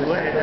the way.